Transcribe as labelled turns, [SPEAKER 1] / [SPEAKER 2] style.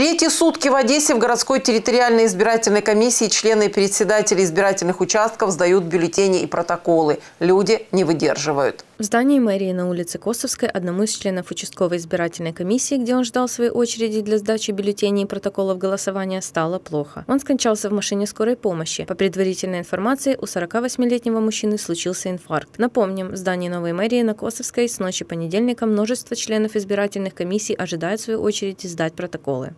[SPEAKER 1] Третьи сутки в Одессе в городской территориальной избирательной комиссии члены и председатели избирательных участков сдают бюллетени и протоколы. Люди не выдерживают.
[SPEAKER 2] В здании мэрии на улице Косовской одному из членов участковой избирательной комиссии, где он ждал своей очереди для сдачи бюллетеней и протоколов голосования, стало плохо. Он скончался в машине скорой помощи. По предварительной информации, у 48-летнего мужчины случился инфаркт. Напомним, в здании новой мэрии на Косовской с ночи понедельника множество членов избирательных комиссий ожидают свою очередь сдать протоколы.